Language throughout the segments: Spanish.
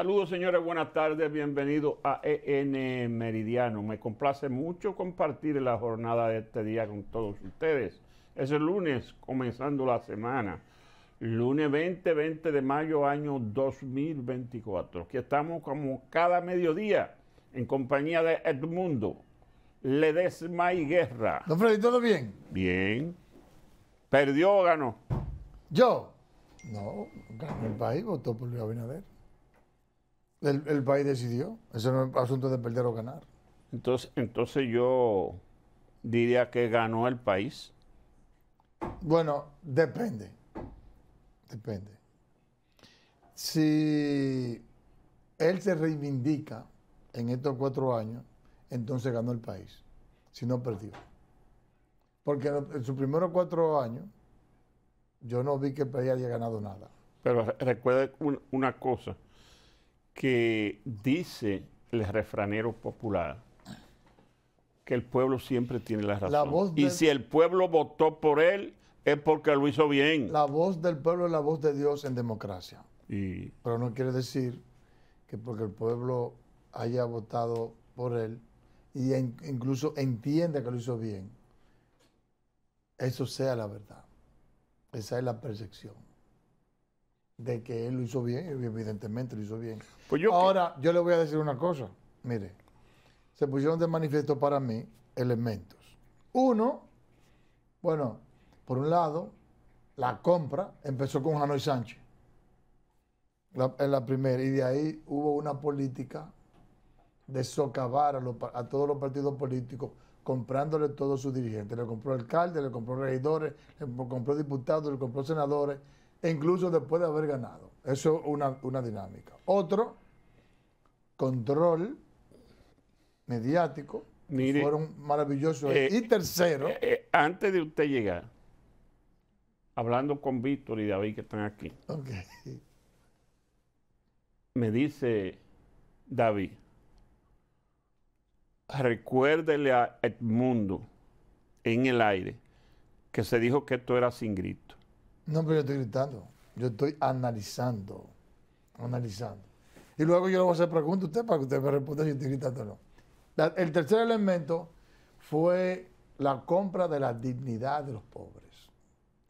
Saludos señores, buenas tardes, bienvenidos a EN Meridiano. Me complace mucho compartir la jornada de este día con todos ustedes. Es el lunes, comenzando la semana. Lunes 20, 20 de mayo, año 2024. Aquí estamos como cada mediodía en compañía de Edmundo, Ledesma y Guerra. Don Freddy, ¿todo bien? Bien. ¿Perdió o ganó? ¿Yo? No, ganó el país, votó por Luis Abinader. El, el país decidió. Eso no es asunto de perder o ganar. Entonces, entonces yo diría que ganó el país. Bueno, depende. Depende. Si él se reivindica en estos cuatro años, entonces ganó el país. Si no, perdió. Porque en, sus primeros cuatro años, yo no vi que el país haya ganado nada. Pero re- recuerde un- una cosa, que dice el refranero popular, que el pueblo siempre tiene la razón. La voz y si el pueblo votó por él, es porque lo hizo bien. La voz del pueblo es la voz de Dios en democracia. Y Pero no quiere decir que porque el pueblo haya votado por él y en- incluso entienda que lo hizo bien, eso sea la verdad. Esa es la percepción de que él lo hizo bien, evidentemente lo hizo bien. pues yo, Ahora, yo le voy a decir una cosa. Mire, se pusieron de manifiesto para mí elementos. Uno, bueno, por un lado, la compra empezó con Hanoi Sánchez. La- en la primera, y de ahí hubo una política de socavar a, los a todos los partidos políticos, comprándole todos sus dirigentes. Le compró alcaldes, le compró regidores, le compró diputados, le compró senadores, incluso después de haber ganado. Eso es una, una dinámica. Otro, control mediático, Mire, fueron maravillosos. eh, y tercero, eh, eh, antes de usted llegar, hablando con Víctor y David que están aquí, ok, me dice David, recuérdele a Edmundo en el aire que se dijo que esto era sin grito. No, pero yo estoy gritando, yo estoy analizando, analizando. Y luego yo le voy a hacer preguntas a usted para que usted me responda si estoy gritando o no. La- el tercer elemento fue la compra de la dignidad de los pobres,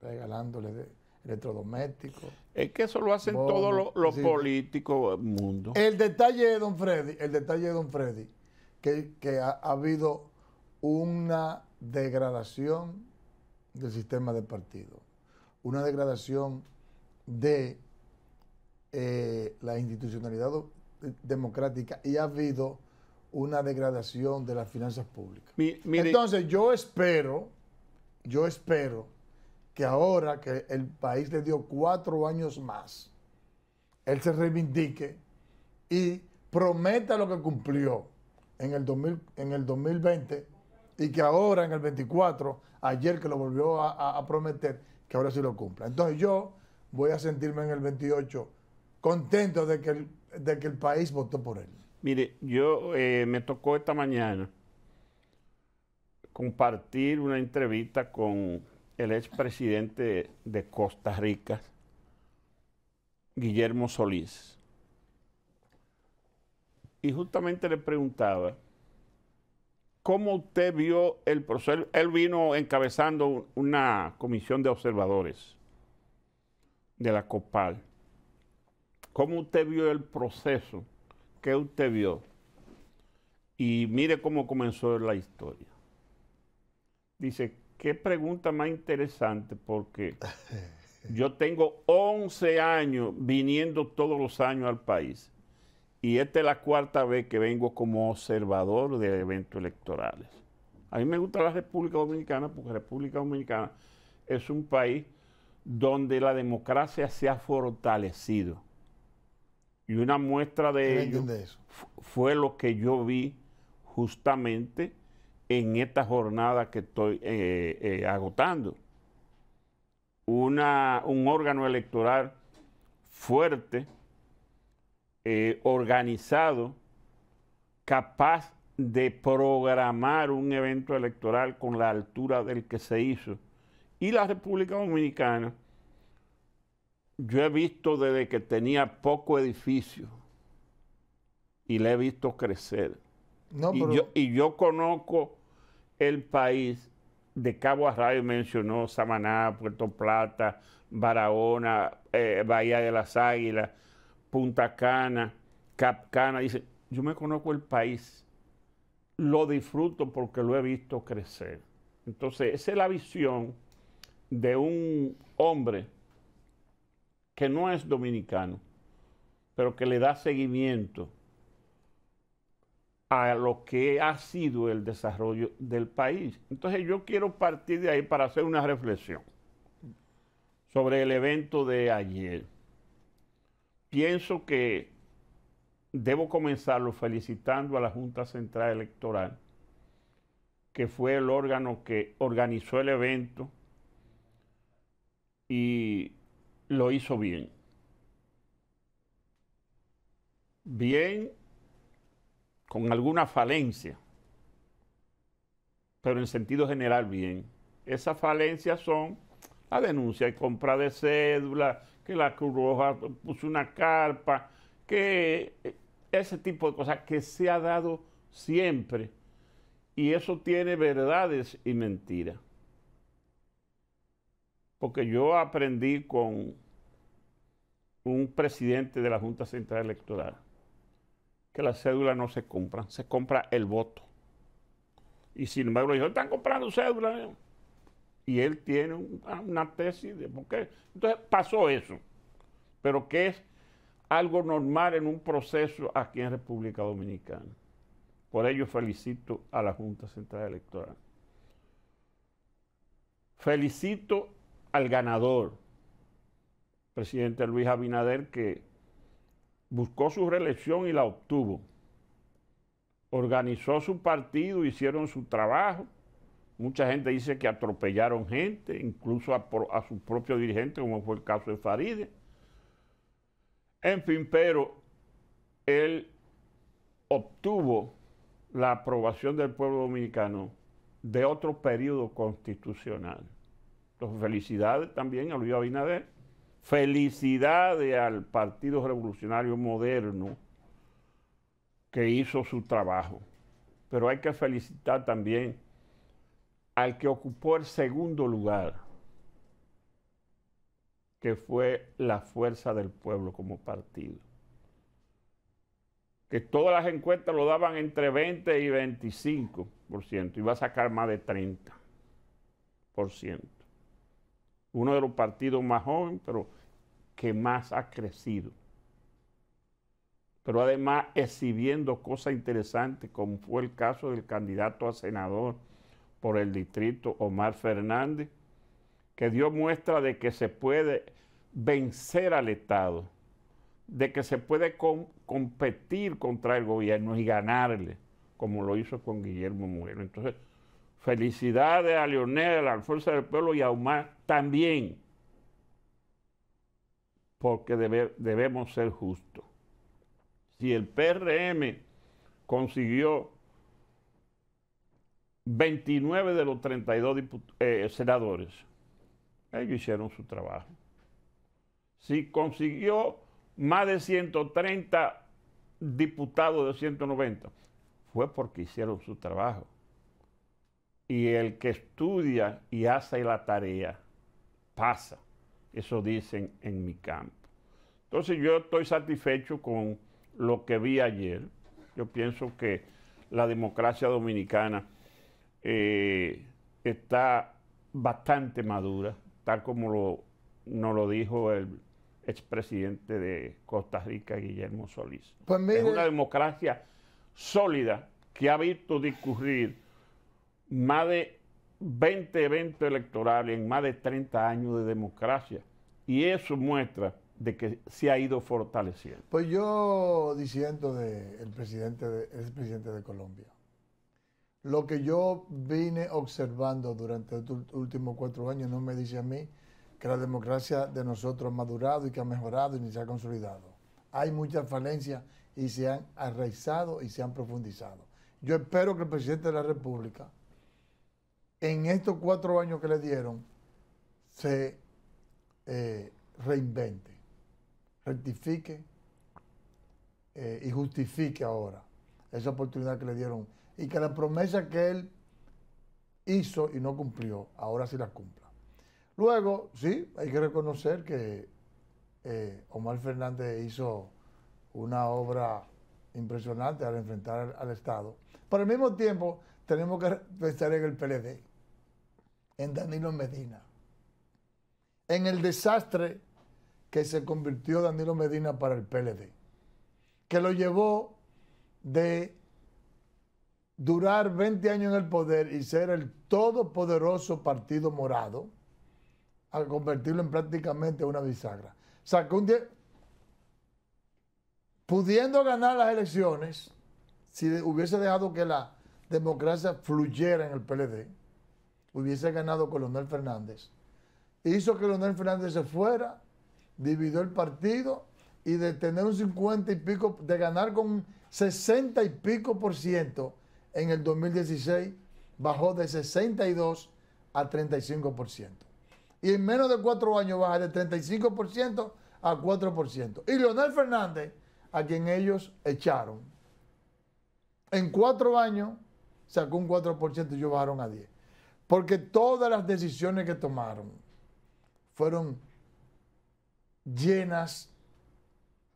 regalándole de- electrodomésticos. Es que eso lo hacen todos los los sí. políticos del mundo. El detalle de Don Freddy, el detalle de Don Freddy, que, que ha, ha habido una degradación del sistema de partido, una degradación de eh, la institucionalidad democrática y ha habido una degradación de las finanzas públicas. Mi- mire, Entonces yo espero, yo espero que ahora que el país le dio cuatro años más, él se reivindique y prometa lo que cumplió en el, 2000 en el 2020 y que ahora en el 24, ayer que lo volvió a, a- a prometer, que ahora sí lo cumpla. Entonces yo voy a sentirme en el 28 contento de que el, de que el país votó por él. mire, yo eh, me tocó esta mañana compartir una entrevista con el expresidente de Costa Rica, Guillermo Solís. Y justamente le preguntaba, ¿cómo usted vio el proceso? Él- vino encabezando un- una comisión de observadores de la COPAL. ¿Cómo usted vio el proceso? ¿Qué usted vio? Y mire cómo comenzó la historia. Dice, qué pregunta más interesante porque yo tengo 11 años viniendo todos los años al país y esta es la cuarta vez que vengo como observador de eventos electorales. A mí me gusta la República Dominicana porque República Dominicana es un país donde la democracia se ha fortalecido. Y una muestra de ¿Usted ello eso? fue lo que yo vi justamente en esta jornada que estoy eh, eh, agotando. Una, un órgano electoral fuerte, eh, organizado, capaz de programar un evento electoral con la altura del que se hizo. Y la República Dominicana, yo he visto desde que tenía poco edificio y le he visto crecer. No, y, pero yo, y yo conozco el país de Cabo a Rayo, mencionó Samaná, Puerto Plata, Barahona, eh, Bahía de las Águilas, Punta Cana, Cap Cana. Dice, yo me conozco el país, lo disfruto porque lo he visto crecer. Entonces, esa es la visión de un hombre que no es dominicano, pero que le da seguimiento a lo que ha sido el desarrollo del país. Entonces yo quiero partir de ahí para hacer una reflexión sobre el evento de ayer. Pienso que debo comenzarlo felicitando a la Junta Central Electoral, que fue el órgano que organizó el evento y lo hizo bien. Bien con alguna falencia, pero en sentido general bien. Esas falencias son la denuncia de compra de cédula, la Cruz Roja puso una carpa, que ese tipo de cosas que se ha dado siempre. Y eso tiene verdades y mentiras. Porque yo aprendí con un presidente de la Junta Central Electoral que las cédulas no se compran, se compra el voto. Y sin embargo, ellos están comprando cédulas. ¿eh? Y él tiene ah, una tesis de por qué. Entonces pasó eso, pero que es algo normal en un proceso aquí en República Dominicana. Por ello felicito a la Junta Central Electoral. Felicito al ganador, presidente Luis Abinader, que buscó su reelección y la obtuvo. Organizó su partido, hicieron su trabajo. Mucha gente dice que atropellaron gente, incluso a, a su propio dirigente, como fue el caso de Faride. En fin, pero él obtuvo la aprobación del pueblo dominicano de otro periodo constitucional. Entonces, felicidades también a Luis Abinader Felicidades al Partido Revolucionario Moderno que hizo su trabajo. Pero hay que felicitar también al que ocupó el segundo lugar, que fue la fuerza del pueblo como partido. Que todas las encuestas lo daban entre 20 y 25%, iba a sacar más de 30% uno de los partidos más jóvenes, pero que más ha crecido. Pero además exhibiendo cosas interesantes, como fue el caso del candidato a senador por el distrito Omar Fernández, que dio muestra de que se puede vencer al Estado, de que se puede competir contra el gobierno y ganarle, como lo hizo con Guillermo Moreno. Entonces, Felicidades a Leonel, a la Fuerza del Pueblo y a Omar también, porque debemos ser justos. Si el PRM consiguió 29 de los 32 eh, senadores, ellos hicieron su trabajo. Si consiguió más de 130 diputados de 190, fue porque hicieron su trabajo y el que estudia y hace la tarea pasa. Eso dicen en mi campo. Entonces yo estoy satisfecho con lo que vi ayer. Yo pienso que la democracia dominicana eh, está bastante madura, tal como lo, nos lo dijo el expresidente de Costa Rica, Guillermo Solís. Pues es una democracia sólida que ha visto discurrir más de 20 eventos electorales en más de 30 años de democracia. Y eso muestra de que se ha ido fortaleciendo. Pues yo diciendo del presidente de, el presidente de Colombia, lo que yo vine observando durante estos últimos cuatro años no me dice a mí que la democracia de nosotros ha madurado y que ha mejorado y ni se ha consolidado. Hay muchas falencias y se han arraizado y se han profundizado. Yo espero que el presidente de la República en estos cuatro años que le dieron, se eh, reinvente, rectifique eh, y justifique ahora esa oportunidad que le dieron y que la promesa que él hizo y no cumplió, ahora sí la cumpla. Luego, sí, hay que reconocer que eh, Omar Fernández hizo una obra impresionante al enfrentar al, Estado. Pero al mismo tiempo tenemos que pensar en el PLD, en Danilo Medina, en el desastre que se convirtió Danilo Medina para el PLD, que lo llevó de durar 20 años en el poder y ser el todopoderoso partido morado, a convertirlo en prácticamente una bisagra. Sacó un pudiendo ganar las elecciones, si hubiese dejado que la democracia fluyera en el PLD, hubiese ganado Colonel Fernández. Hizo que Colonel Fernández se fuera, dividió el partido y de tener un 50 y pico, de ganar con 60 y pico por ciento en el 2016, bajó de 62 a 35 por ciento. Y en menos de cuatro años baja de 35 por ciento a 4 por ciento. Y Leonel Fernández, a quien ellos echaron, en cuatro años sacó un 4 por ciento y ellos bajaron a 10. Porque todas las decisiones que tomaron fueron llenas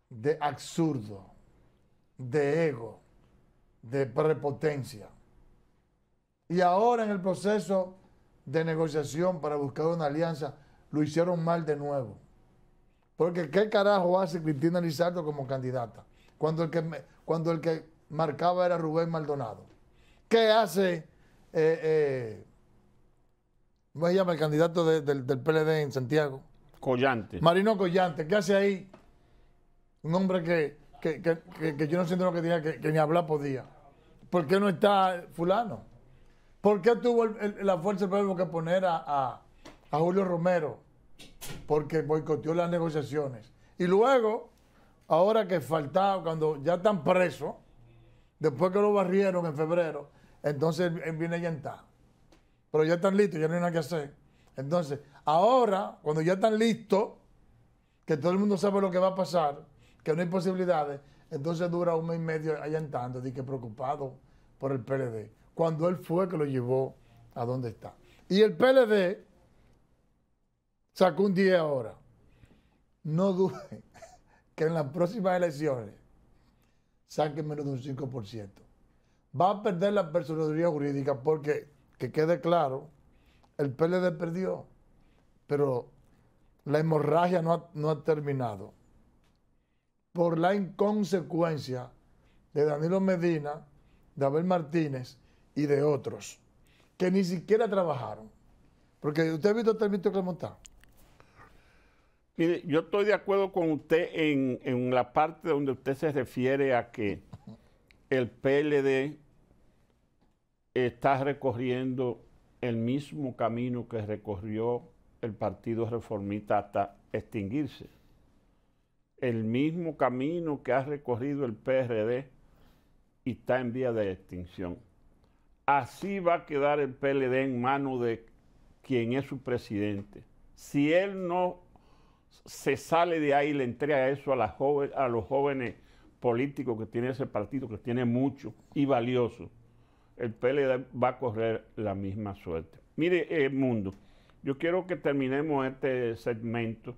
de absurdo, de ego, de prepotencia. Y ahora en el proceso de negociación para buscar una alianza, lo hicieron mal de nuevo. Porque ¿qué carajo hace Cristina Lizardo como candidata? Cuando el que, cuando el que marcaba era Rubén Maldonado. ¿Qué hace, eh, eh, ¿cómo se llama el candidato del, del PLD en Santiago? Collante. Marino Collante. ¿Qué hace ahí? Un hombre que, yo no siento lo que tenía, que, ni hablar podía. ¿Por qué no está fulano? ¿Por qué tuvo la fuerza del pueblo que poner a, Julio Romero? Porque boicoteó las negociaciones. Y luego, ahora que faltaba, cuando ya están presos, después que lo barrieron en febrero, entonces él viene ya está. Pero ya están listos, ya no hay nada que hacer. Entonces, ahora, cuando ya están listos, que todo el mundo sabe lo que va a pasar, que no hay posibilidades, entonces dura un mes y medio allantando, de que preocupado por el PLD, cuando él fue que lo llevó a donde está. Y el PLD sacó un día ahora. No dude que en las próximas elecciones saquen menos de un 5%. Va a perder la personalidad jurídica porque, que quede claro, el PLD perdió, pero la hemorragia no ha terminado por la inconsecuencia de Danilo Medina, de Abel Martínez y de otros, que ni siquiera trabajaron. Porque usted ha visto el término que. Mire, yo estoy de acuerdo con usted en, en, la parte donde usted se refiere a que el PLD está recorriendo el mismo camino que recorrió el Partido Reformista hasta extinguirse el mismo camino que ha recorrido el PRD y está en vía de extinción. Así va a quedar el PLD en manos de quien es su presidente. Si él no se sale de ahí y le entrega eso a, los jóvenes políticos que tiene ese partido, que tiene mucho y valioso, el PLD va a correr la misma suerte. Mire, eh, mundo, yo quiero que terminemos este segmento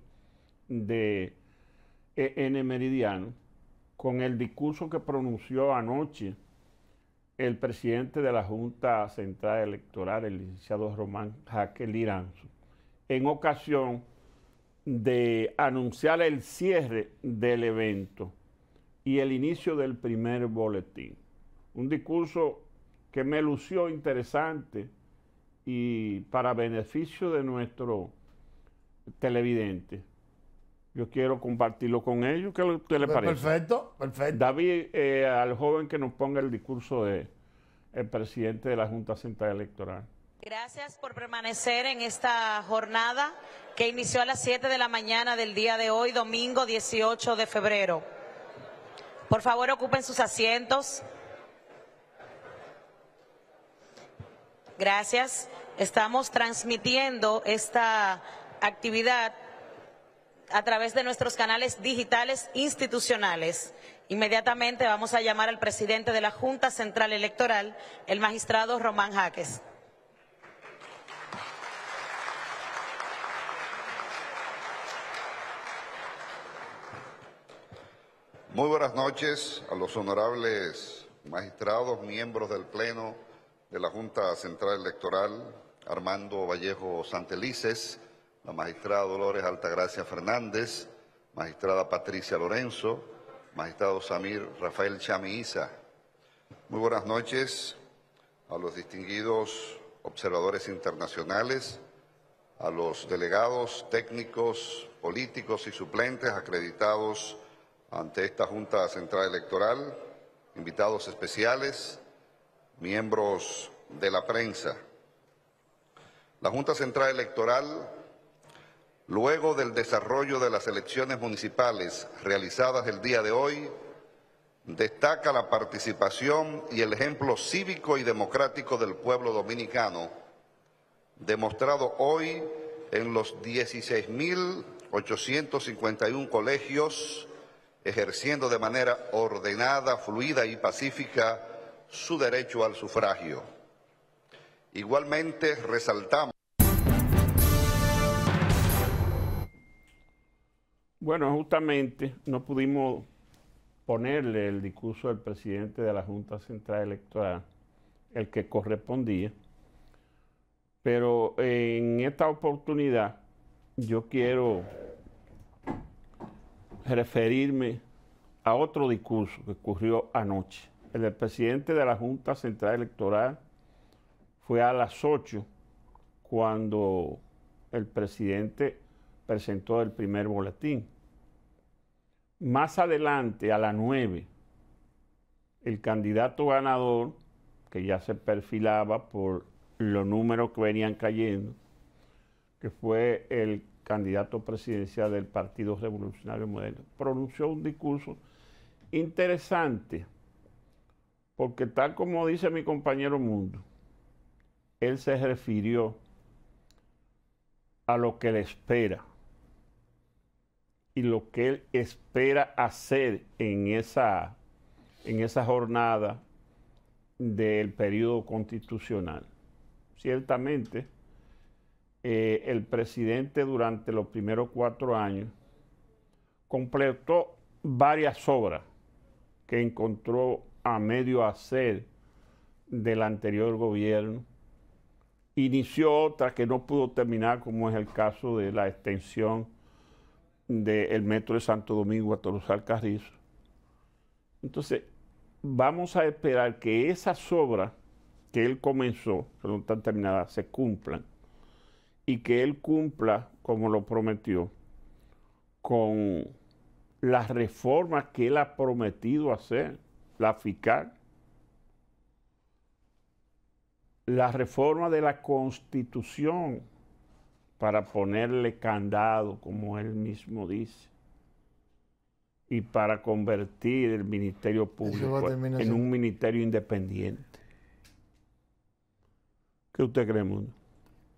de en Meridiano con el discurso que pronunció anoche el presidente de la Junta Central Electoral, el licenciado Román Jaque Liranzo, en ocasión de anunciar el cierre del evento y el inicio del primer boletín. Un discurso que me lució interesante y para beneficio de nuestro televidente yo quiero compartirlo con ellos. ¿Qué le pues parece? Perfecto, perfecto. David, eh, al joven que nos ponga el discurso de el presidente de la Junta Central Electoral. Gracias por permanecer en esta jornada que inició a las 7 de la mañana del día de hoy, domingo 18 de febrero. Por favor, ocupen sus asientos. Gracias. Estamos transmitiendo esta actividad a través de nuestros canales digitales institucionales. Inmediatamente vamos a llamar al presidente de la Junta Central Electoral, el magistrado Román Jaques. Muy buenas noches a los honorables magistrados, miembros del Pleno de la Junta Central Electoral, Armando Vallejo Santelices, la magistrada Dolores Altagracia Fernández, magistrada Patricia Lorenzo, magistrado Samir Rafael Chamiiza. Muy buenas noches a los distinguidos observadores internacionales, a los delegados técnicos, políticos y suplentes acreditados ante esta Junta Central Electoral, invitados especiales, miembros de la prensa. La Junta Central Electoral Luego del desarrollo de las elecciones municipales realizadas el día de hoy, destaca la participación y el ejemplo cívico y democrático del pueblo dominicano, demostrado hoy en los 16.851 colegios, ejerciendo de manera ordenada, fluida y pacífica su derecho al sufragio. Igualmente resaltamos Bueno, justamente no pudimos ponerle el discurso del presidente de la Junta Central Electoral, el que correspondía, pero en esta oportunidad yo quiero referirme a otro discurso que ocurrió anoche. El del presidente de la Junta Central Electoral fue a las 8 cuando el presidente presentó el primer boletín. Más adelante, a las 9, el candidato ganador, que ya se perfilaba por los números que venían cayendo, que fue el candidato presidencial del Partido Revolucionario Moderno, pronunció un discurso interesante, porque tal como dice mi compañero Mundo, él se refirió a lo que le espera y lo que él espera hacer en esa, en esa jornada del periodo constitucional. Ciertamente, eh, el presidente durante los primeros cuatro años completó varias obras que encontró a medio hacer del anterior gobierno. Inició otras que no pudo terminar, como es el caso de la extensión del metro de Santo Domingo a Torosal Carrizo. Entonces, vamos a esperar que esas obras que él comenzó, que no están terminadas, se cumplan y que él cumpla, como lo prometió, con las reformas que él ha prometido hacer, la FICAR, la reforma de la Constitución, para ponerle candado, como él mismo dice, y para convertir el Ministerio Público en un ministerio independiente. ¿Qué usted cree, Mundo?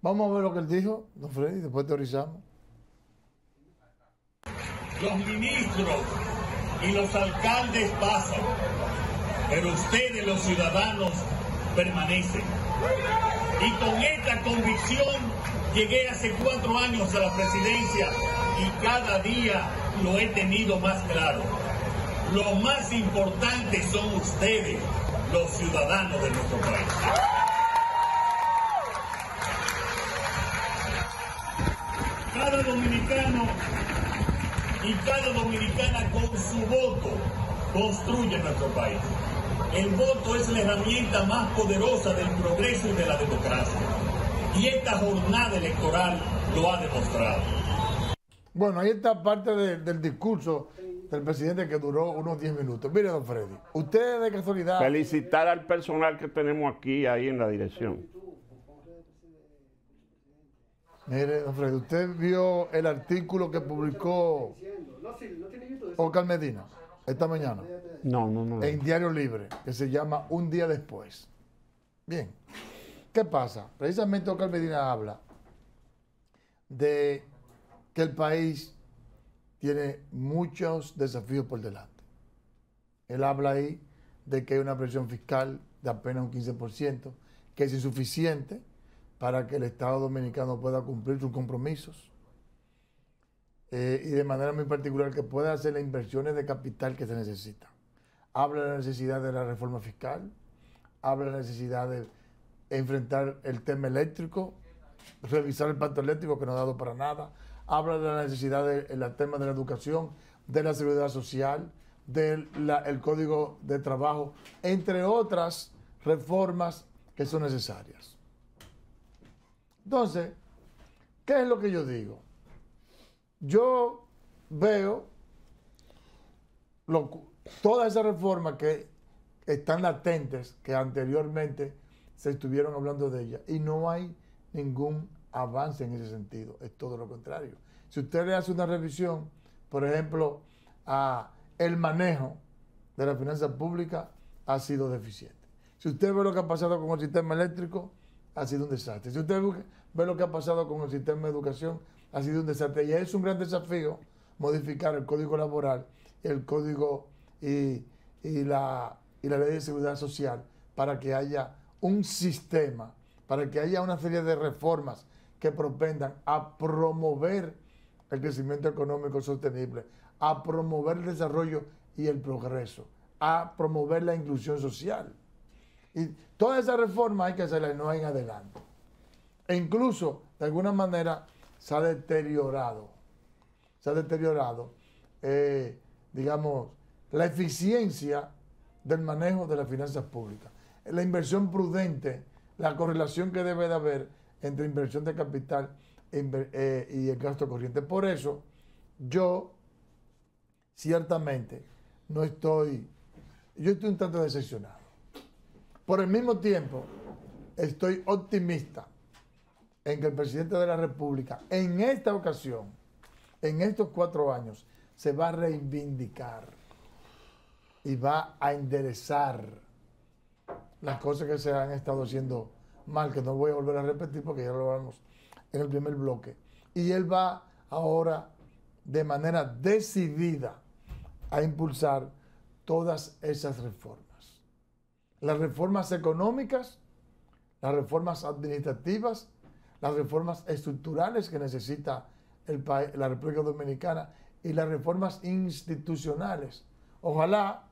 Vamos a ver lo que él dijo, don Freddy, después teorizamos. Los ministros y los alcaldes pasan, pero ustedes, los ciudadanos, permanecen. Y con esta convicción Llegué hace cuatro años a la presidencia y cada día lo he tenido más claro. Lo más importante son ustedes, los ciudadanos de nuestro país. Cada dominicano y cada dominicana con su voto construye nuestro país. El voto es la herramienta más poderosa del progreso y de la democracia. Y esta jornada electoral lo ha demostrado. Bueno, ahí está parte del discurso del presidente que duró unos 10 minutos. Mire, don Freddy, usted de casualidad... Felicitar al personal que tenemos aquí, ahí en la dirección. Mire, don Freddy, usted vio el artículo que publicó Ocal Medina esta mañana. No, no, no. En Diario Libre, que se llama Un día después. Bien. ¿Qué pasa? Precisamente Ocar Medina habla de que el país tiene muchos desafíos por delante. Él habla ahí de que hay una presión fiscal de apenas un 15%, que es insuficiente para que el Estado dominicano pueda cumplir sus compromisos. Eh, y de manera muy particular que pueda hacer las inversiones de capital que se necesitan. Habla de la necesidad de la reforma fiscal, habla de la necesidad de enfrentar el tema eléctrico, revisar el pacto eléctrico que no ha dado para nada, habla de la necesidad del tema de la educación, de la seguridad social, del el código de trabajo, entre otras reformas que son necesarias. Entonces, ¿qué es lo que yo digo? Yo veo todas esas reformas que están latentes, que anteriormente se estuvieron hablando de ellas, y no hay ningún avance en ese sentido, es todo lo contrario. Si usted le hace una revisión, por ejemplo, a el manejo de la finanza pública ha sido deficiente. Si usted ve lo que ha pasado con el sistema eléctrico, ha sido un desastre. Si usted ve lo que ha pasado con el sistema de educación, ha sido un desastre. Y es un gran desafío modificar el código laboral, el código y, la, y la ley de seguridad social para que haya un sistema, para que haya una serie de reformas que propendan a promover el crecimiento económico sostenible, a promover el desarrollo y el progreso, a promover la inclusión social. Y toda esa reforma hay que hacerla no en adelante. E incluso, de alguna manera, se ha deteriorado, se ha deteriorado, eh, digamos, la eficiencia del manejo de las finanzas públicas. La inversión prudente, la correlación que debe de haber entre inversión de capital eh, y el gasto corriente. Por eso, yo ciertamente no estoy, yo estoy un tanto decepcionado. Por el mismo tiempo, estoy optimista en que el presidente de la República, en esta ocasión, en estos cuatro años, se va a reivindicar y va a enderezar las cosas que se han estado haciendo mal, que no voy a volver a repetir porque ya lo hablamos en el primer bloque. Y él va ahora de manera decidida a impulsar todas esas reformas. Las reformas económicas, las reformas administrativas, las reformas estructurales que necesita el la República Dominicana y las reformas institucionales. Ojalá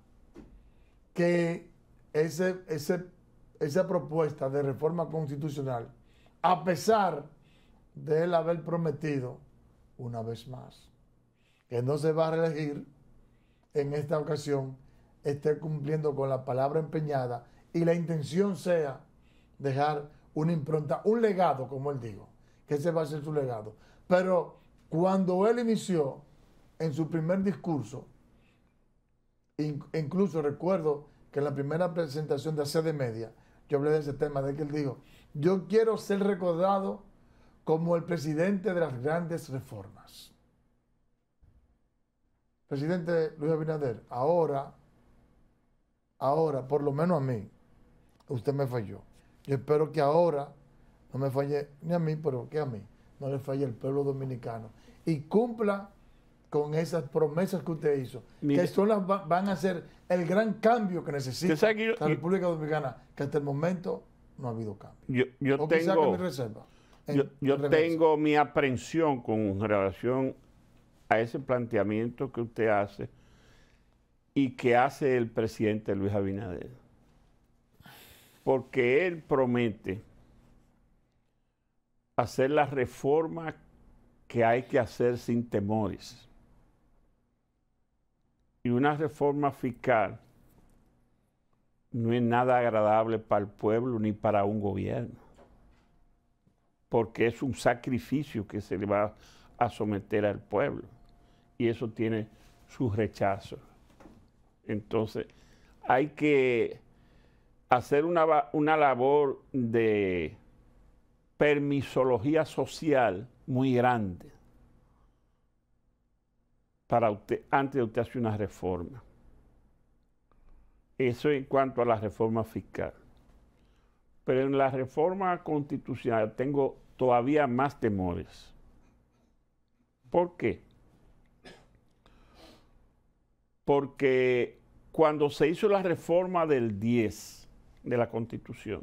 que ese, esa propuesta de reforma constitucional, a pesar de él haber prometido una vez más que no se va a reelegir en esta ocasión, esté cumpliendo con la palabra empeñada y la intención sea dejar una impronta, un legado, como él dijo, que ese va a ser su legado. Pero cuando él inició en su primer discurso, incluso recuerdo que en la primera presentación de sede media, yo hablé de ese tema, de que él dijo, yo quiero ser recordado como el presidente de las grandes reformas. Presidente Luis Abinader, ahora, ahora, por lo menos a mí, usted me falló. Yo espero que ahora no me falle ni a mí, pero que a mí no le falle el pueblo dominicano y cumpla con esas promesas que usted hizo, que son las, van a ser el gran cambio que necesita la República Dominicana, que hasta el momento no ha habido cambio. Yo, yo tengo, reserva yo, tengo mi aprensión con relación a ese planteamiento que usted hace y que hace el presidente Luis Abinader. Porque él promete hacer la reforma que hay que hacer sin temores. Y una reforma fiscal no es nada agradable para el pueblo ni para un gobierno porque es un sacrificio que se le va a someter al pueblo. Y eso tiene su rechazo. Entonces, hay que hacer una, una labor de permisología social muy grande para usted, antes de usted hacer una reforma. Eso en cuanto a la reforma fiscal. Pero en la reforma constitucional tengo todavía más temores. ¿Por qué? porque cuando se hizo la reforma del 10 de la Constitución,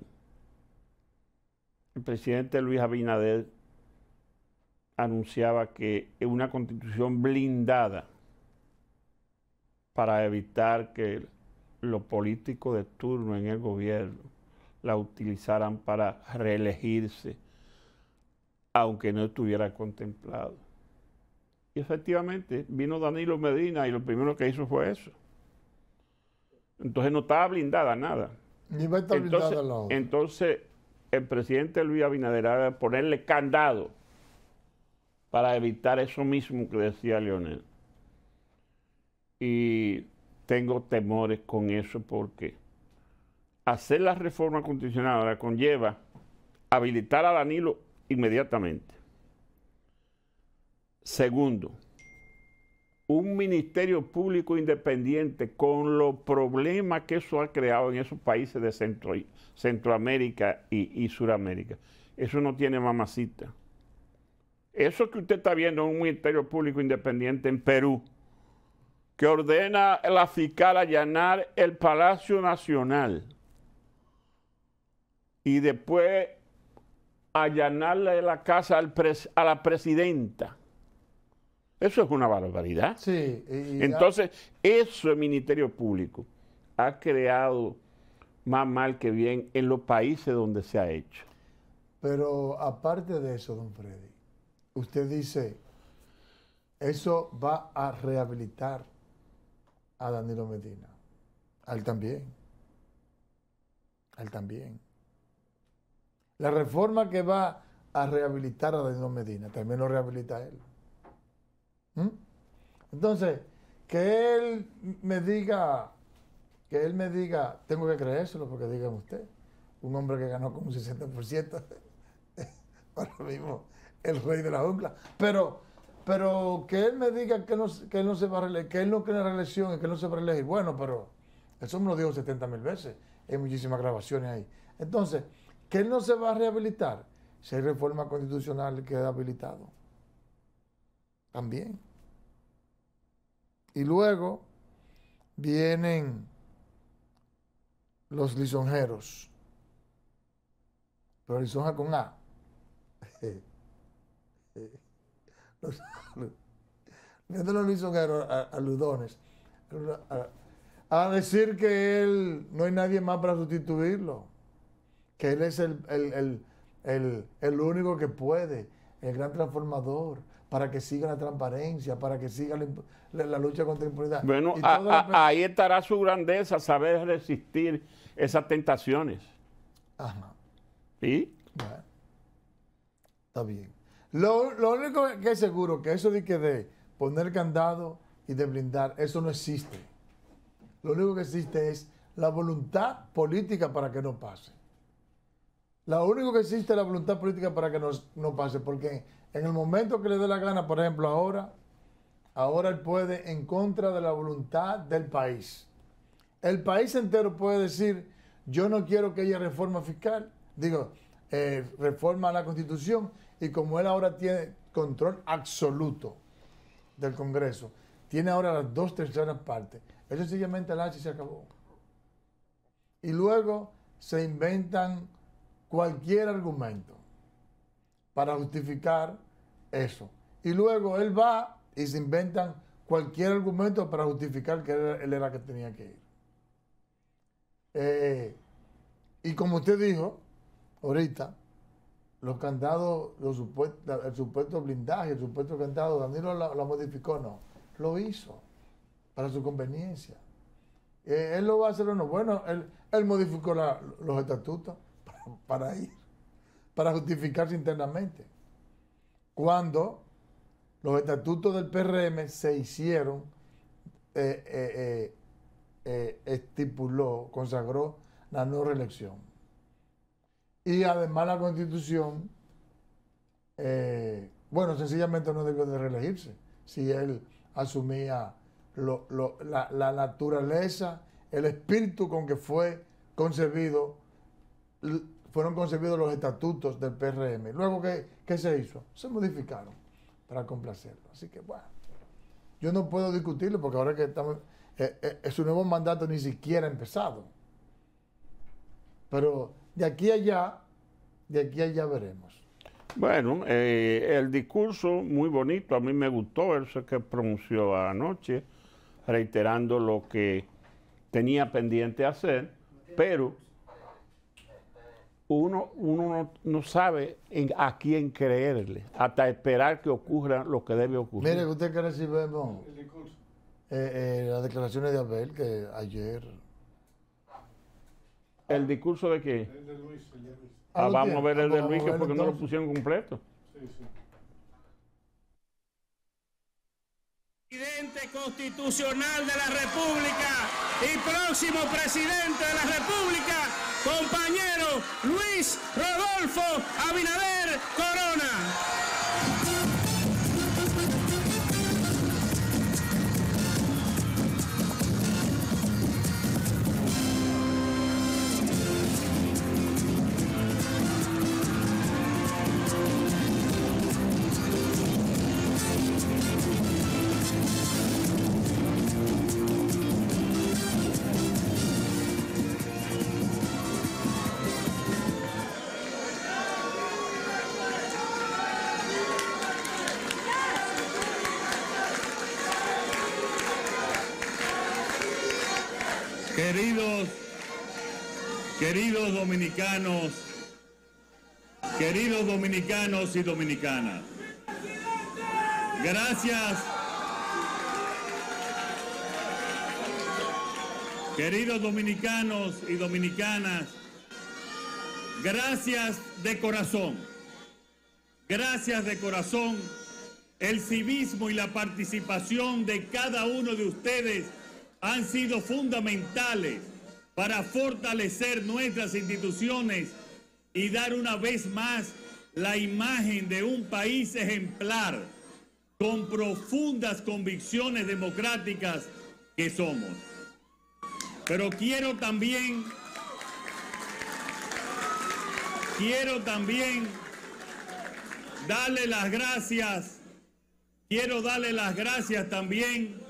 el presidente Luis Abinader anunciaba que una constitución blindada para evitar que los políticos de turno en el gobierno la utilizaran para reelegirse, aunque no estuviera contemplado. Y efectivamente vino Danilo Medina y lo primero que hizo fue eso. Entonces no estaba blindada nada. Ni va a estar Entonces, blindada la otra. entonces el presidente Luis Abinader de ponerle candado para evitar eso mismo que decía Leonel. Y tengo temores con eso porque hacer la reforma constitucional conlleva habilitar a Danilo inmediatamente. Segundo, un ministerio público independiente con los problemas que eso ha creado en esos países de Centro, Centroamérica y, y Suramérica. Eso no tiene mamacita. Eso que usted está viendo es un ministerio público independiente en Perú, que ordena a la fiscal allanar el Palacio Nacional y después allanarle la casa al a la presidenta. Eso es una barbaridad. Sí, y- Entonces, eso el Ministerio Público ha creado más mal que bien en los países donde se ha hecho. Pero aparte de eso, don Freddy, usted dice, eso va a rehabilitar a Danilo Medina. A él también. A él también. La reforma que va a rehabilitar a Danilo Medina también lo rehabilita a él. ¿Mm? Entonces, que él me diga, que él me diga, tengo que creérselo porque dígame usted, un hombre que ganó como un 60%, ahora mismo el rey de la jungla. Pero, pero que él me diga que, no, que él no se va a reelegir, que él no la reelección y que no se va a reelegir. Bueno, pero eso me lo dijo 70 mil veces. Hay muchísimas grabaciones ahí. Entonces, que él no se va a rehabilitar si hay reforma constitucional que queda habilitado. También. Y luego vienen los lisonjeros. Pero lisonja con A. Los, viendo los lisonjeros a, a Ludones. A, a decir que él no hay nadie más para sustituirlo. Que él es el, el, el, el, el único que puede, el gran transformador, para que siga la transparencia, para que siga la, imp- la- la lucha contra la impunidad. Bueno, a- a- ahí estará su grandeza, saber resistir esas tentaciones. Ajá. ¿Sí? Bueno, está bien. Lo, lo único que es seguro que eso de que de poner candado y de blindar, eso no existe. Lo único que existe es la voluntad política para que no pase. Lo único que existe es la voluntad política para que nos- no pase, porque en el momento que le dé la gana, por ejemplo, ahora, ahora él puede en contra de la voluntad del país. El país entero puede decir, yo no quiero que haya reforma fiscal, digo, eh, reforma a la constitución, y como él ahora tiene control absoluto del Congreso, tiene ahora las dos terceras partes, eso sencillamente el H se acabó. Y luego se inventan cualquier argumento para justificar eso. Y luego él va y se inventan cualquier argumento para justificar que él, él era el que tenía que ir. Eh, y como usted dijo ahorita, los candados, el supuesto blindaje, el supuesto candado, Danilo lo, lo modificó, no, lo hizo para su conveniencia. Eh, él lo va a hacer o no. Bueno, él, modificó los estatutos para, ir, para justificarse internamente. Cuando los estatutos del PRM se hicieron, eh, eh, estipuló, consagró la no reelección. Y además la constitución, eh, bueno, sencillamente no debió de reelegirse si él asumía la, la naturaleza, el espíritu con que fue concebido, fueron concebidos los estatutos del PRM. Luego, ¿qué, qué se hizo? Se modificaron para complacerlo. Así que, bueno, yo no puedo discutirlo porque ahora que estamos eh, eh, su nuevo mandato ni siquiera ha empezado. Pero de aquí a allá, de aquí a allá veremos. Bueno, eh, el discurso muy bonito, a mí me gustó, eso que pronunció anoche, reiterando lo que tenía pendiente hacer, pero uno, uno no, no sabe en- a quién creerle, hasta esperar que ocurra lo que debe ocurrir. Mire, usted que recibimos eh, eh, las declaraciones de Abel, que ayer... ¿El discurso de qué? Ah, Ah, ¿lo vamos a ver el Ah, de Luis, que porque no lo pusieron completo. Presidente constitucional de la República y próximo presidente de la República, compañero Luis Rodolfo Abinader Corona. Queridos, queridos dominicanos, queridos dominicanos y dominicanas, gracias, queridos dominicanos y dominicanas, gracias de corazón, gracias de corazón, el civismo y la participación de cada uno de ustedes han sido fundamentales para fortalecer nuestras instituciones y dar una vez más la imagen de un país ejemplar con profundas convicciones democráticas que somos. Pero quiero también, quiero también darle las gracias, quiero darle las gracias también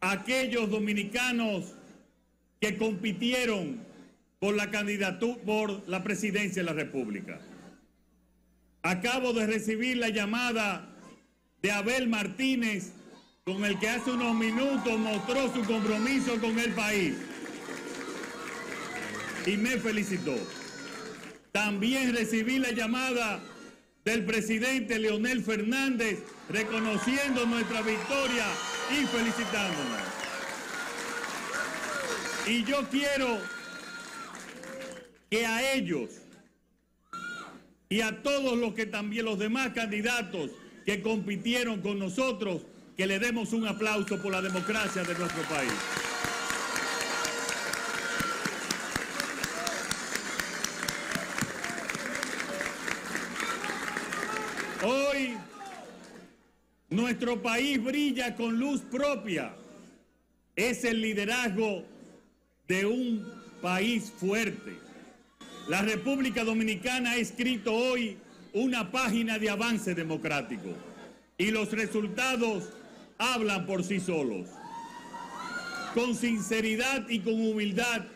aquellos dominicanos que compitieron por la candidatura, por la presidencia de la República. Acabo de recibir la llamada de Abel Martínez, con el que hace unos minutos mostró su compromiso con el país. Y me felicitó. También recibí la llamada del presidente Leonel Fernández, reconociendo nuestra victoria y felicitándonos. Y yo quiero que a ellos y a todos los que también los demás candidatos que compitieron con nosotros, que le demos un aplauso por la democracia de nuestro país. Hoy nuestro país brilla con luz propia. Es el liderazgo de un país fuerte. La República Dominicana ha escrito hoy una página de avance democrático y los resultados hablan por sí solos. Con sinceridad y con humildad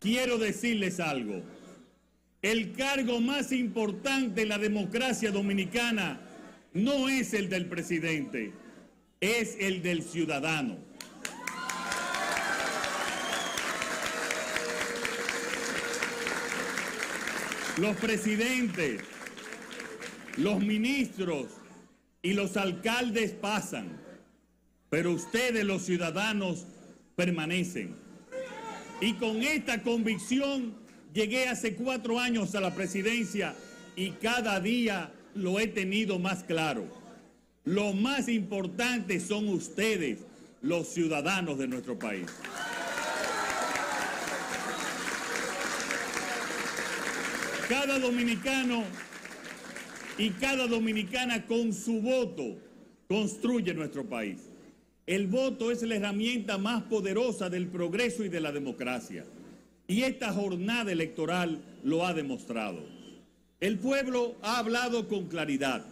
quiero decirles algo. El cargo más importante en la democracia dominicana no es el del presidente, es el del ciudadano. Los presidentes, los ministros y los alcaldes pasan, pero ustedes los ciudadanos permanecen. Y con esta convicción llegué hace cuatro años a la presidencia y cada día lo he tenido más claro. Lo más importante son ustedes, los ciudadanos de nuestro país. Cada dominicano y cada dominicana con su voto construye nuestro país. El voto es la herramienta más poderosa del progreso y de la democracia. Y esta jornada electoral lo ha demostrado. El pueblo ha hablado con claridad.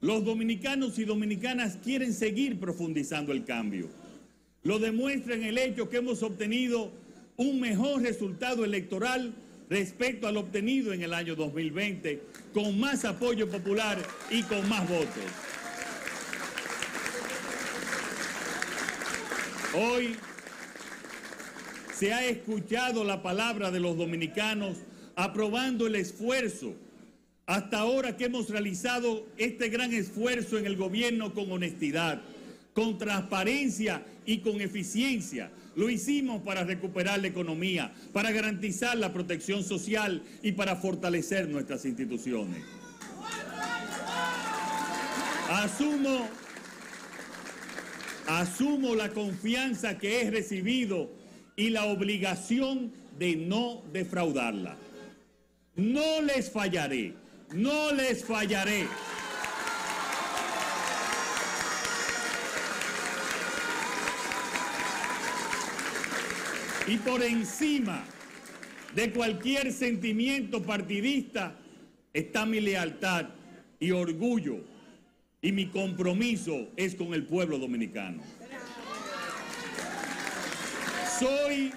Los dominicanos y dominicanas quieren seguir profundizando el cambio. Lo demuestra en el hecho que hemos obtenido un mejor resultado electoral respecto al obtenido en el año 2020, con más apoyo popular y con más votos. Hoy se ha escuchado la palabra de los dominicanos aprobando el esfuerzo hasta ahora que hemos realizado este gran esfuerzo en el gobierno con honestidad, con transparencia y con eficiencia. Lo hicimos para recuperar la economía, para garantizar la protección social y para fortalecer nuestras instituciones. Asumo, asumo la confianza que he recibido y la obligación de no defraudarla. No les fallaré, no les fallaré. Y por encima de cualquier sentimiento partidista está mi lealtad y orgullo y mi compromiso es con el pueblo dominicano. Soy,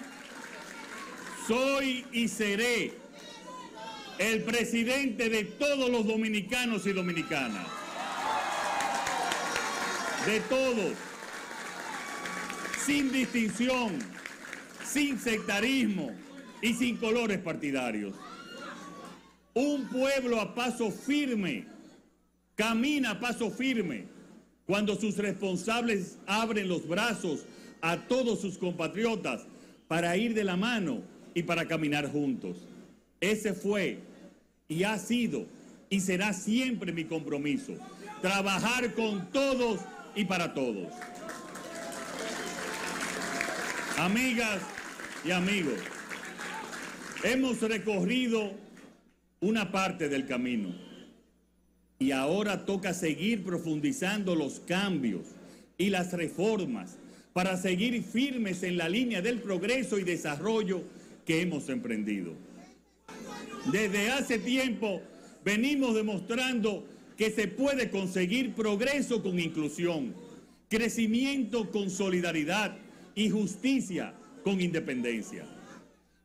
soy y seré el presidente de todos los dominicanos y dominicanas. De todos, sin distinción, sin sectarismo y sin colores partidarios. Un pueblo a paso firme, camina a paso firme, cuando sus responsables abren los brazos a todos sus compatriotas para ir de la mano y para caminar juntos. Ese fue y ha sido y será siempre mi compromiso. Trabajar con todos y para todos. Amigas y amigos, hemos recorrido una parte del camino y ahora toca seguir profundizando los cambios y las reformas para seguir firmes en la línea del progreso y desarrollo que hemos emprendido. Desde hace tiempo venimos demostrando que se puede conseguir progreso con inclusión, crecimiento con solidaridad y justicia con independencia.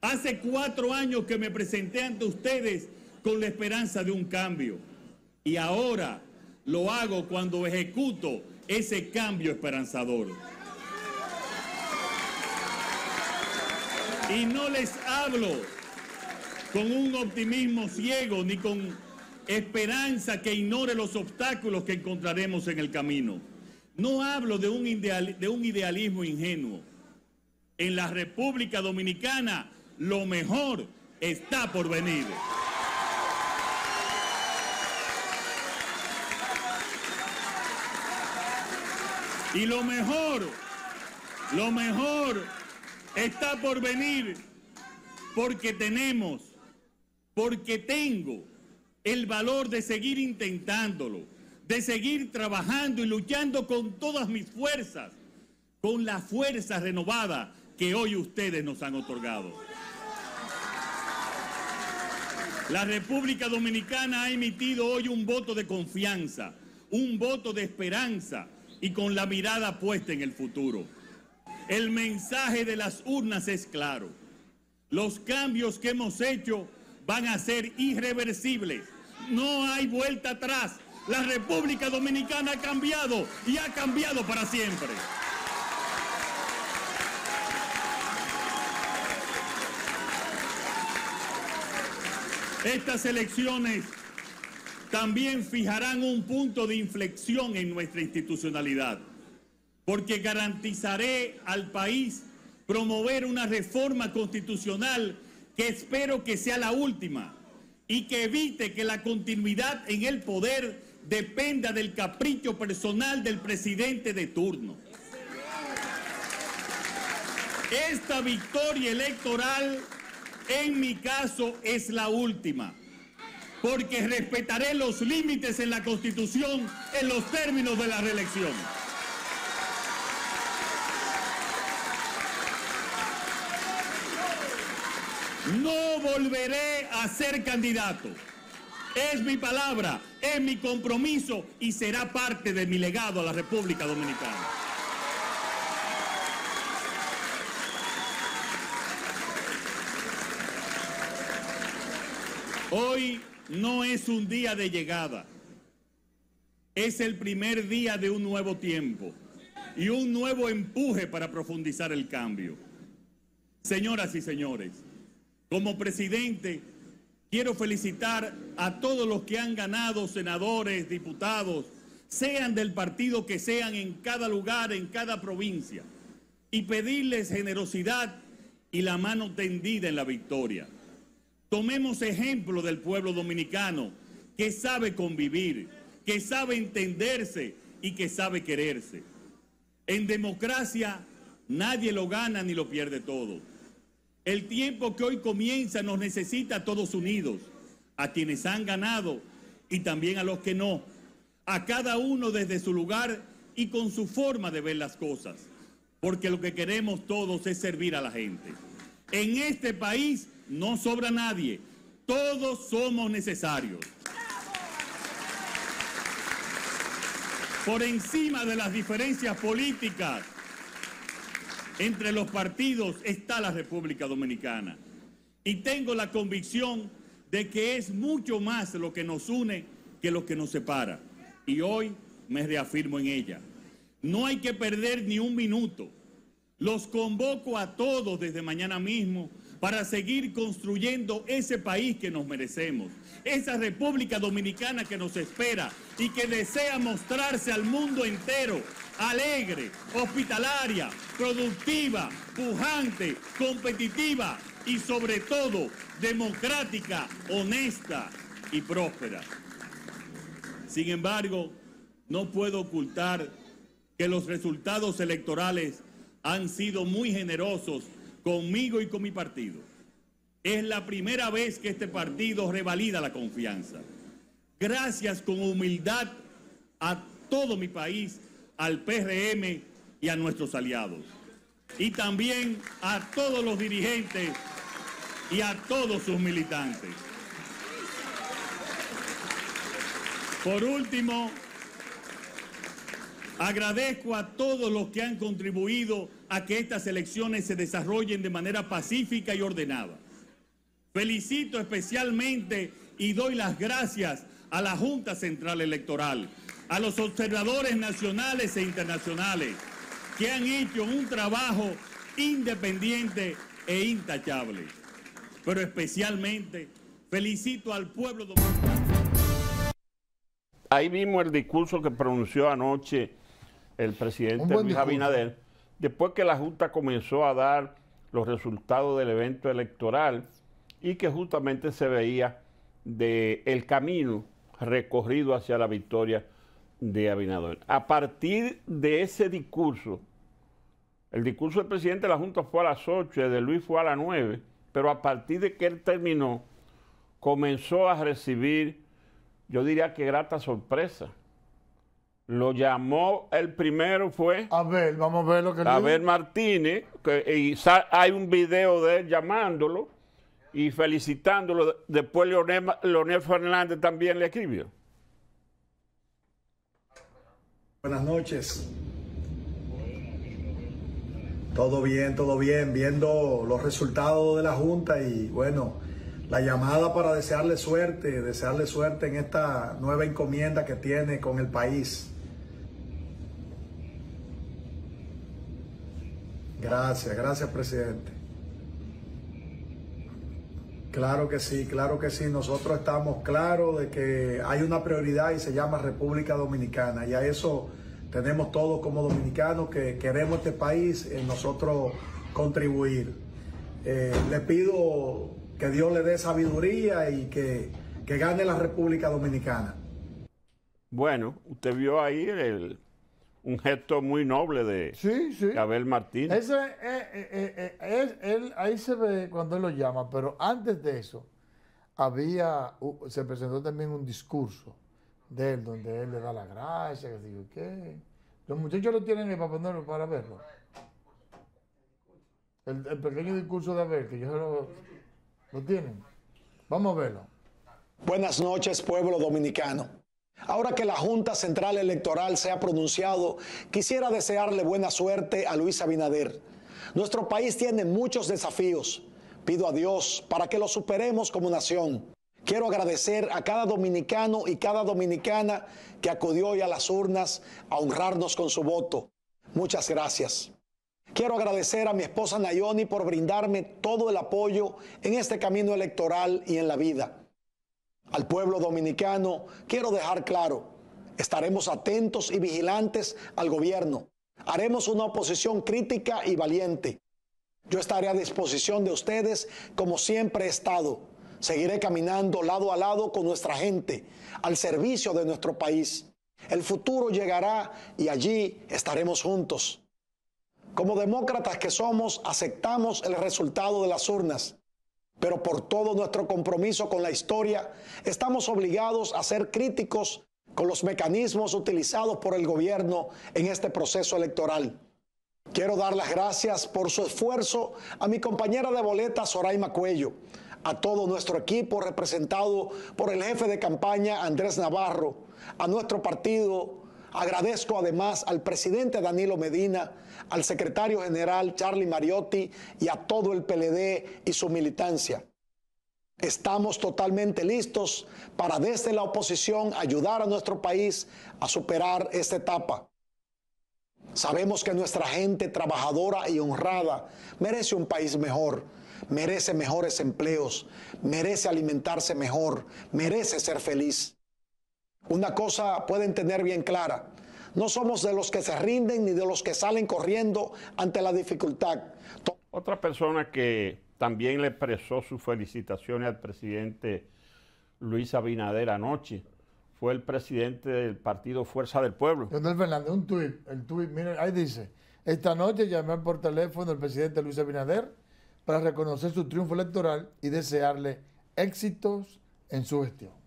Hace cuatro años que me presenté ante ustedes con la esperanza de un cambio y ahora lo hago cuando ejecuto ese cambio esperanzador. Y no les hablo con un optimismo ciego ni con esperanza que ignore los obstáculos que encontraremos en el camino. No hablo de un, de un idealismo ingenuo. En la República Dominicana lo mejor está por venir. Y lo mejor, lo mejor está por venir porque tenemos porque tengo el valor de seguir intentándolo, de seguir trabajando y luchando con todas mis fuerzas, con la fuerza renovada que hoy ustedes nos han otorgado. La República Dominicana ha emitido hoy un voto de confianza, un voto de esperanza y con la mirada puesta en el futuro. El mensaje de las urnas es claro. Los cambios que hemos hecho van a ser irreversibles. No hay vuelta atrás. La República Dominicana ha cambiado y ha cambiado para siempre. Estas elecciones también fijarán un punto de inflexión en nuestra institucionalidad, porque garantizaré al país promover una reforma constitucional que espero que sea la última y que evite que la continuidad en el poder dependa del capricho personal del presidente de turno. Esta victoria electoral, en mi caso, es la última, porque respetaré los límites en la Constitución en los términos de la reelección. No volveré a ser candidato. Es mi palabra, es mi compromiso y será parte de mi legado a la República Dominicana. Hoy no es un día de llegada, es el primer día de un nuevo tiempo y un nuevo empuje para profundizar el cambio. Señoras y señores, como presidente quiero felicitar a todos los que han ganado senadores, diputados, sean del partido que sean en cada lugar, en cada provincia, y pedirles generosidad y la mano tendida en la victoria. Tomemos ejemplo del pueblo dominicano que sabe convivir, que sabe entenderse y que sabe quererse. En democracia nadie lo gana ni lo pierde todo. El tiempo que hoy comienza nos necesita a todos unidos, a quienes han ganado y también a los que no, a cada uno desde su lugar y con su forma de ver las cosas, porque lo que queremos todos es servir a la gente. En este país no sobra nadie, todos somos necesarios. Por encima de las diferencias políticas entre los partidos está la República Dominicana. Y tengo la convicción de que es mucho más lo que nos une que lo que nos separa. Y hoy me reafirmo en ella. No hay que perder ni un minuto. Los convoco a todos desde mañana mismo para seguir construyendo ese país que nos merecemos, esa República Dominicana que nos espera y que desea mostrarse al mundo entero alegre, hospitalaria, productiva, pujante, competitiva y sobre todo democrática, honesta y próspera. Sin embargo, no puedo ocultar que los resultados electorales han sido muy generosos conmigo y con mi partido. Es la primera vez que este partido revalida la confianza. Gracias con humildad a todo mi país, al PRM y a nuestros aliados. Y también a todos los dirigentes y a todos sus militantes. Por último, agradezco a todos los que han contribuido a que estas elecciones se desarrollen de manera pacífica y ordenada. Felicito especialmente y doy las gracias a la Junta Central Electoral, a los observadores nacionales e internacionales que han hecho un trabajo independiente e intachable. Pero especialmente felicito al pueblo dominicano. Ahí vimos el discurso que pronunció anoche el presidente Luis Abinader después que la Junta comenzó a dar los resultados del evento electoral y que justamente se veía de el camino recorrido hacia la victoria de Abinader. A partir de ese discurso, el discurso del presidente de la Junta fue a las 8, el de Luis fue a las 9, pero a partir de que él terminó, comenzó a recibir, yo diría que grata sorpresa lo llamó, el primero fue... A ver, vamos a ver lo que A ver Martínez, y hay un video de él llamándolo y felicitándolo. Después Leonel, Fernández también le escribió. Buenas noches. Todo bien, todo bien, viendo los resultados de la Junta y bueno, la llamada para desearle suerte, desearle suerte en esta nueva encomienda que tiene con el país. Gracias, gracias presidente. Claro que sí, claro que sí. Nosotros estamos claros de que hay una prioridad y se llama República Dominicana. Y a eso tenemos todos como dominicanos que queremos este país, en nosotros contribuir. Eh, le pido que Dios le dé sabiduría y que, que gane la República Dominicana. Bueno, usted vio ahí el, un gesto muy noble de sí, sí. Abel Martínez. Ese, eh, eh, eh, él, ahí se ve cuando él lo llama, pero antes de eso había, se presentó también un discurso de él, donde él le da la gracia, que digo, ¿qué? Los muchachos lo tienen para ponerlo, para verlo. El, pequeño discurso de Abel, que yo lo, lo tienen. Vamos a verlo. Buenas noches, pueblo dominicano. Ahora que la Junta Central Electoral se ha pronunciado, quisiera desearle buena suerte a Luis Abinader. Nuestro país tiene muchos desafíos. Pido a Dios para que los superemos como nación, Quiero agradecer a cada dominicano y cada dominicana que acudió hoy a las urnas a honrarnos con su voto. Muchas gracias. Quiero agradecer a mi esposa Nayoni por brindarme todo el apoyo en este camino electoral y en la vida. Al pueblo dominicano quiero dejar claro, estaremos atentos y vigilantes al gobierno. Haremos una oposición crítica y valiente. Yo estaré a disposición de ustedes como siempre he estado Seguiré caminando lado a lado con nuestra gente, al servicio de nuestro país. El futuro llegará y allí estaremos juntos. Como demócratas que somos, aceptamos el resultado de las urnas, pero por todo nuestro compromiso con la historia, estamos obligados a ser críticos con los mecanismos utilizados por el gobierno en este proceso electoral. Quiero dar las gracias por su esfuerzo a mi compañera de boleta Soraima Cuello, a todo nuestro equipo representado por el jefe de campaña Andrés Navarro, a nuestro partido. Agradezco además al presidente Danilo Medina, al secretario general Charlie Mariotti y a todo el PLD y su militancia. Estamos totalmente listos para desde la oposición ayudar a nuestro país a superar esta etapa. Sabemos que nuestra gente trabajadora y honrada merece un país mejor merece mejores empleos, merece alimentarse mejor, merece ser feliz. Una cosa pueden tener bien clara, no somos de los que se rinden ni de los que salen corriendo ante la dificultad. Otra persona que también le expresó sus felicitaciones al presidente Luis Abinader anoche fue el presidente del partido Fuerza del Pueblo. Leonel Fernández, un tuit, el tuit, miren, ahí dice, esta noche llamé por teléfono al presidente Luis Abinader para reconocer su triunfo electoral y desearle éxitos en su gestión.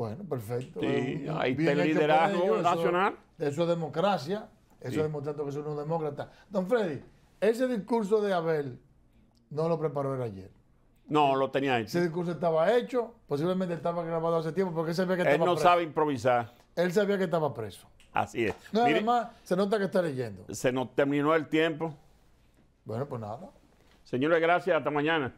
Bueno, perfecto. Sí, ahí está el liderazgo nacional. Eso, es democracia, eso es demostrando que es un demócrata. Don Freddy, ese discurso de Abel no lo preparó él ayer. No, lo tenía hecho. Ese discurso estaba hecho, posiblemente estaba grabado hace tiempo porque él sabía que estaba preso. Él no sabe improvisar. Él sabía que estaba preso. Así es. No, además, se nota que está leyendo. Se nos terminó el tiempo. Bueno, pues nada. Señores, gracias. Hasta mañana.